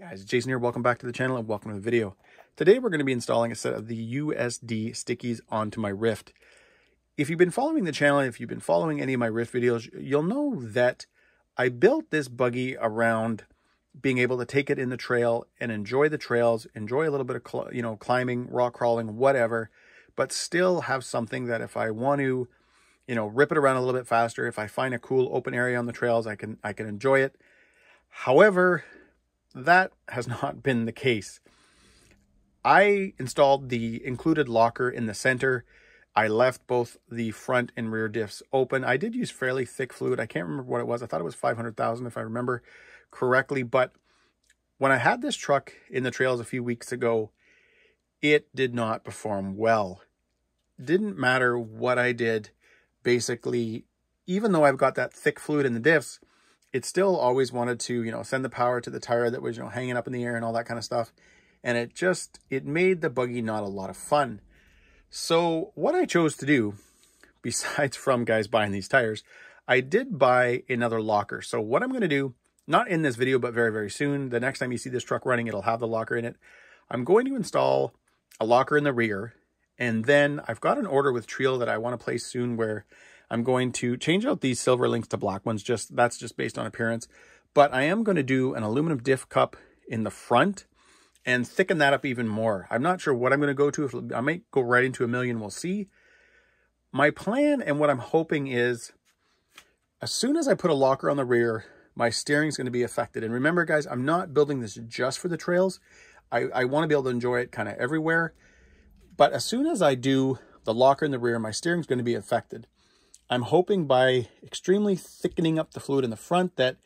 Guys, Jason here. Welcome back to the channel and welcome to the video. Today we're going to be installing a set of the USD stickies onto my Ryft. If you've been following the channel, if you've been following any of my Ryft videos, you'll know that I built this buggy around being able to take it in the trail and enjoy the trails, enjoy a little bit of, you know, climbing, rock crawling, whatever, but still have something that if I want to, you know, rip it around a little bit faster, if I find a cool open area on the trails, I can, I can enjoy it. However, that has not been the case. I installed the included locker in the center. I left both the front and rear diffs open. I did use fairly thick fluid. I can't remember what it was. I thought it was 500,000 if I remember correctly. But when I had this truck in the trails a few weeks ago, it did not perform well. Didn't matter what I did. Basically, even though I've got that thick fluid in the diffs, it still always wanted to, you know, send the power to the tire that was, you know, hanging up in the air and all that kind of stuff. And it just, it made the buggy not a lot of fun. So what I chose to do, besides from guys buying these tires, I did buy another locker. So what I'm going to do, not in this video, but very, very soon, the next time you see this truck running, it'll have the locker in it. I'm going to install a locker in the rear. And then I've got an order with Treal that I want to place soon where I'm going to change out these silver links to black ones. Just That's just based on appearance. But I am going to do an aluminum diff cup in the front and thicken that up even more. I'm not sure what I'm going to go to. If I might go right into a million, we'll see. My plan and what I'm hoping is as soon as I put a locker on the rear, my steering is going to be affected. And remember, guys, I'm not building this just for the trails. I, I want to be able to enjoy it kind of everywhere. But as soon as I do the locker in the rear, my steering is going to be affected. I'm hoping by extremely thickening up the fluid in the front that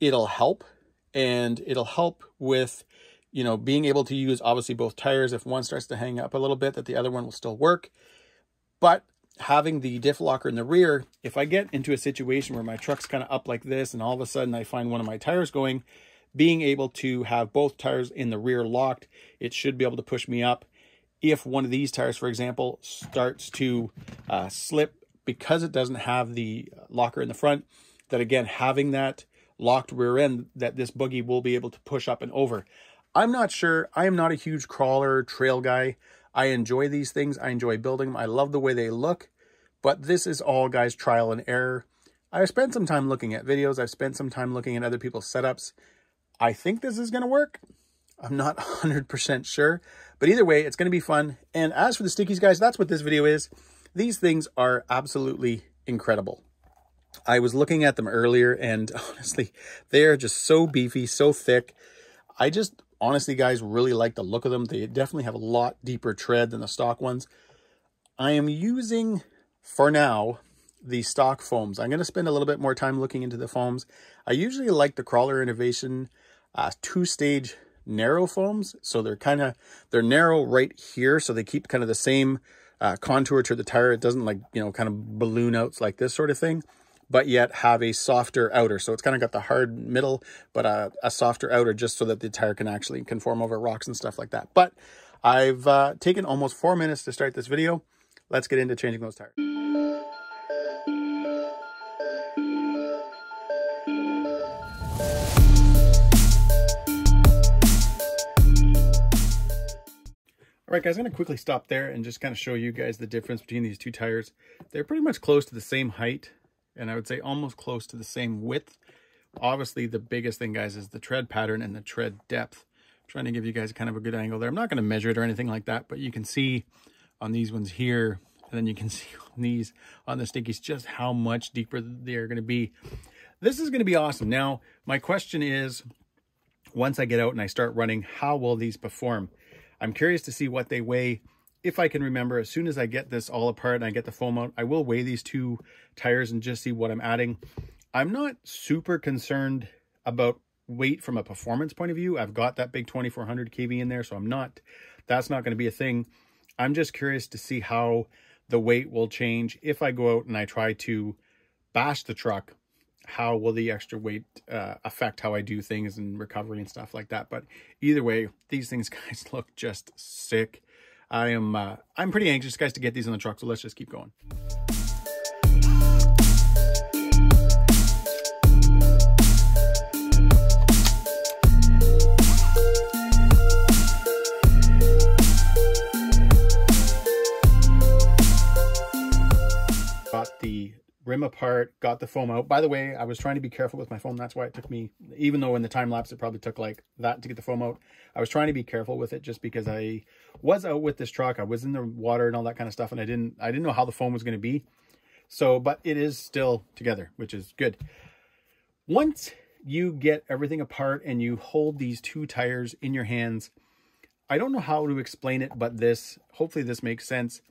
it'll help and it'll help with, you know, being able to use obviously both tires. If one starts to hang up a little bit, that the other one will still work. But having the diff locker in the rear, if I get into a situation where my truck's kind of up like this and all of a sudden I find one of my tires going, being able to have both tires in the rear locked, it should be able to push me up. If one of these tires, for example, starts to uh, slip because it doesn't have the locker in the front, that again, having that locked rear end, that this buggy will be able to push up and over. I'm not sure. I am not a huge crawler trail guy. I enjoy these things. I enjoy building them. I love the way they look. But this is all, guys, trial and error. I've spent some time looking at videos. I've spent some time looking at other people's setups. I think this is going to work. I'm not 100% sure. But either way, it's going to be fun. And as for the stickies, guys, that's what this video is. These things are absolutely incredible. I was looking at them earlier and honestly, they are just so beefy, so thick. I just honestly, guys, really like the look of them. They definitely have a lot deeper tread than the stock ones. I am using, for now, the stock foams. I'm going to spend a little bit more time looking into the foams. I usually like the Crawler Innovation uh, two-stage narrow foams. So they're kind of, they're narrow right here. So they keep kind of the same uh, contour to the tire. It doesn't like, you know, kind of balloon out like this sort of thing, but yet have a softer outer. So it's kind of got the hard middle, but a, a softer outer just so that the tire can actually conform over rocks and stuff like that. But I've uh, taken almost four minutes to start this video. Let's get into changing those tires. All right, guys, I'm going to quickly stop there and just kind of show you guys the difference between these two tires. They're pretty much close to the same height, and I would say almost close to the same width. Obviously, the biggest thing, guys, is the tread pattern and the tread depth. I'm trying to give you guys kind of a good angle there. I'm not going to measure it or anything like that, but you can see on these ones here, and then you can see on these, on the stickies, just how much deeper they're going to be. This is going to be awesome. Now, my question is, once I get out and I start running, how will these perform? I'm curious to see what they weigh. If I can remember, as soon as I get this all apart and I get the foam out, I will weigh these two tires and just see what I'm adding. I'm not super concerned about weight from a performance point of view. I've got that big 2400 kV in there, so I'm not, that's not going to be a thing. I'm just curious to see how the weight will change if I go out and I try to bash the truck how will the extra weight uh, affect how I do things and recovery and stuff like that. But either way, these things, guys, look just sick. I am, uh, I'm pretty anxious, guys, to get these on the truck. So let's just keep going. Apart, got the foam out. By the way, I was trying to be careful with my foam. That's why it took me, even though in the time lapse it probably took like that to get the foam out. I was trying to be careful with it just because I was out with this truck. I was in the water and all that kind of stuff, and I didn't I didn't know how the foam was going to be. So, but it is still together, which is good. Once you get everything apart and you hold these two tires in your hands, I don't know how to explain it, but this, hopefully this makes sense.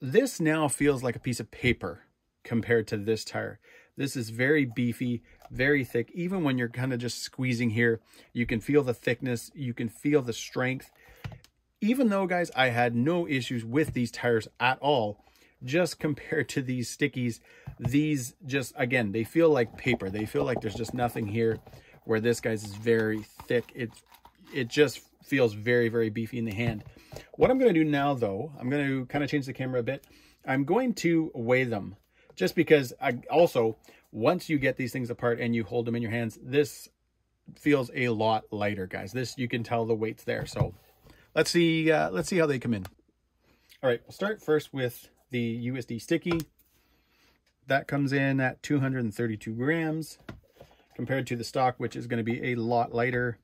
This now feels like a piece of paper compared to this tire. This is very beefy, very thick. Even when you're kind of just squeezing here, you can feel the thickness, you can feel the strength. Even though, guys, I had no issues with these tires at all, just compared to these stickies, these just, again, they feel like paper. They feel like there's just nothing here where this guy's is very thick. It's, it just feels very, very beefy in the hand. What I'm going to do now, though, I'm going to kind of change the camera a bit. I'm going to weigh them just because I also, once you get these things apart and you hold them in your hands, this feels a lot lighter, guys. This, you can tell the weight's there. So let's see, uh, let's see how they come in. All right, we'll start first with the USD sticky. That comes in at 232 grams compared to the stock, which is going to be a lot lighter,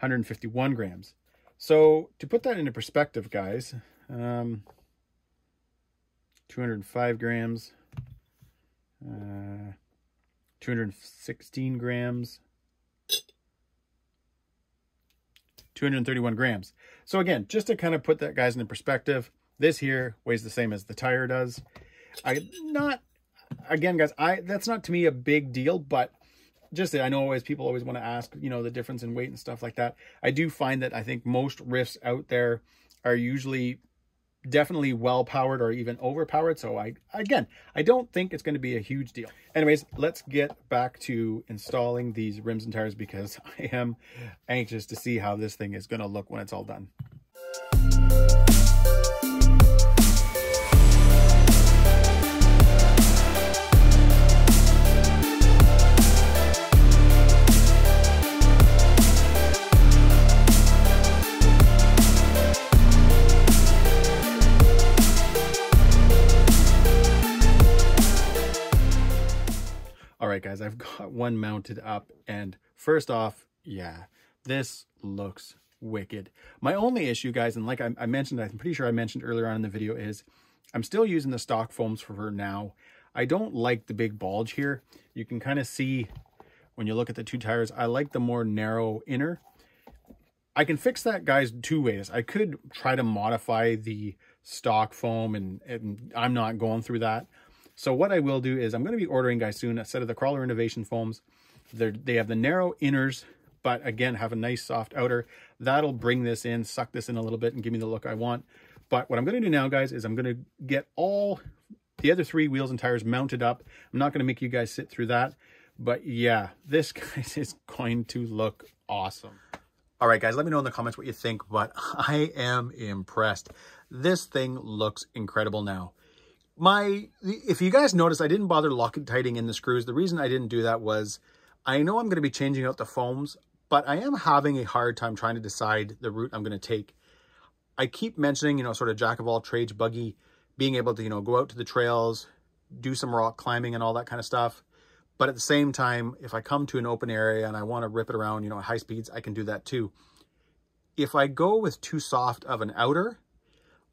151 grams. So to put that into perspective, guys, um, 205 grams, uh, 216 grams, 231 grams. So again, just to kind of put that guys into perspective, this here weighs the same as the tire does. I not again, guys. I that's not to me a big deal, but just I know always people always want to ask, you know, the difference in weight and stuff like that. I do find that I think most Ryfts out there are usually definitely well powered or even overpowered. So I, again, I don't think it's going to be a huge deal. Anyways, let's get back to installing these rims and tires because I am anxious to see how this thing is going to look when it's all done. I've got one mounted up. And first off, yeah, this looks wicked. My only issue, guys, and like I, I mentioned, I'm pretty sure I mentioned earlier on in the video, is I'm still using the stock foams for her now. I don't like the big bulge here. You can kind of see when you look at the two tires, I like the more narrow inner. I can fix that, guys, two ways. I could try to modify the stock foam, and, and I'm not going through that. So what I will do is I'm going to be ordering, guys, soon a set of the Crawler Innovation foams. They're, they have the narrow inners, but again, have a nice soft outer. That'll bring this in, suck this in a little bit and give me the look I want. But what I'm going to do now, guys, is I'm going to get all the other three wheels and tires mounted up. I'm not going to make you guys sit through that. But yeah, this, guys, is going to look awesome. All right, guys, let me know in the comments what you think, but I am impressed. This thing looks incredible now my if you guys notice i didn't bother loctiting in the screws. The reason i didn't do that was i know i'm going to be changing out the foams but i am having a hard time trying to decide the route i'm going to take. I keep mentioning you know sort of jack of all trades buggy being able to you know go out to the trails do some rock climbing and all that kind of stuff. But at the same time if i come to an open area and i want to rip it around you know at high speeds i can do that too. If i go with too soft of an outer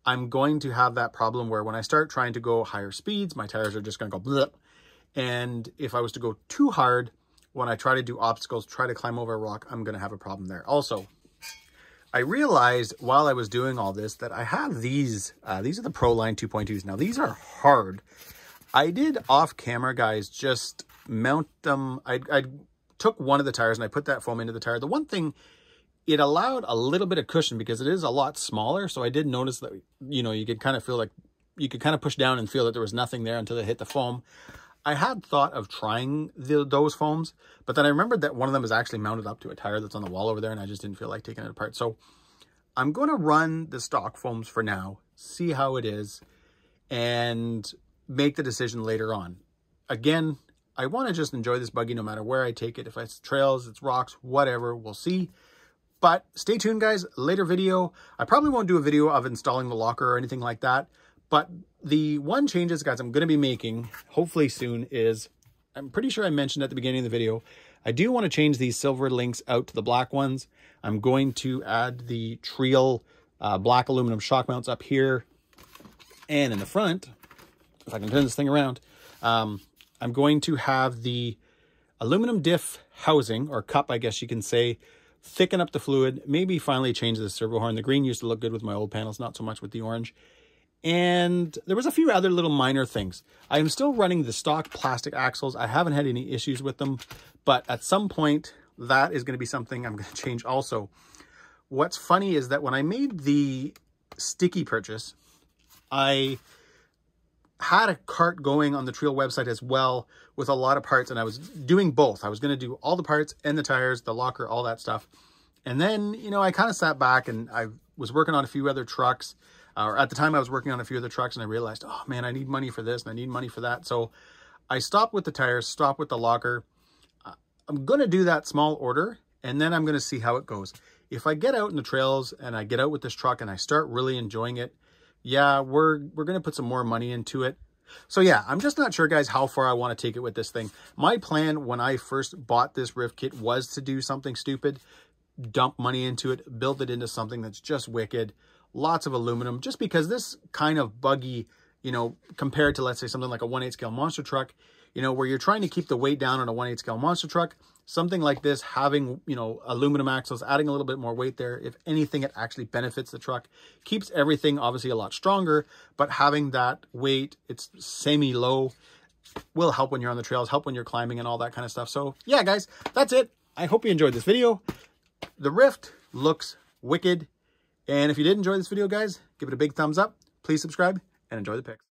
I'm going to have that problem where when I start trying to go higher speeds, my tires are just going to go blip. And if I was to go too hard, when I try to do obstacles, try to climb over a rock, I'm going to have a problem there. Also, I realized while I was doing all this that I have these. Uh, these are the Proline 2.2s. Now, these are hard. I did off camera, guys, just mount them. I, I took one of the tires and I put that foam into the tire. The one thing it allowed a little bit of cushion because it is a lot smaller. So I did notice that, you know, you could kind of feel like you could kind of push down and feel that there was nothing there until it hit the foam. I had thought of trying the, those foams, but then I remembered that one of them is actually mounted up to a tire that's on the wall over there, and I just didn't feel like taking it apart. So I'm going to run the stock foams for now, see how it is, and make the decision later on. Again, I want to just enjoy this buggy no matter where I take it. If it's trails, it's rocks, whatever, we'll see. But stay tuned, guys. Later video. I probably won't do a video of installing the locker or anything like that. But the one changes, guys, I'm going to be making, hopefully soon, is I'm pretty sure I mentioned at the beginning of the video, I do want to change these silver links out to the black ones. I'm going to add the Treal uh, black aluminum shock mounts up here. And in the front, if I can turn this thing around, um, I'm going to have the aluminum diff housing, or cup, I guess you can say, thicken up the fluid, maybe finally change the servo horn. The green used to look good with my old panels, not so much with the orange. And there was a few other little minor things. I am still running the stock plastic axles. I haven't had any issues with them, but at some point, that is going to be something I'm going to change also. What's funny is that when I made the sticky purchase, I had a cart going on the Treal website as well with a lot of parts and I was doing both. I was going to do all the parts and the tires, the locker, all that stuff. And then, you know, I kind of sat back and I was working on a few other trucks uh, or at the time I was working on a few other trucks and I realized, oh man, I need money for this and I need money for that. So I stopped with the tires, stopped with the locker. Uh, I'm going to do that small order and then I'm going to see how it goes. If I get out in the trails and I get out with this truck and I start really enjoying it, yeah, we're, we're going to put some more money into it. So yeah, I'm just not sure, guys, how far I want to take it with this thing. My plan when I first bought this Ryft kit was to do something stupid, dump money into it, build it into something that's just wicked, lots of aluminum, just because this kind of buggy, you know, compared to, let's say, something like a 1 8 scale monster truck, you know, where you're trying to keep the weight down on a 1 8 scale monster truck, something like this, having, you know, aluminum axles, adding a little bit more weight there, if anything, it actually benefits the truck. Keeps everything obviously a lot stronger, but having that weight, it's semi-low, will help when you're on the trails, help when you're climbing and all that kind of stuff. So yeah, guys, that's it. I hope you enjoyed this video. The Ryft looks wicked. And if you did enjoy this video, guys, give it a big thumbs up. Please subscribe and enjoy the pics.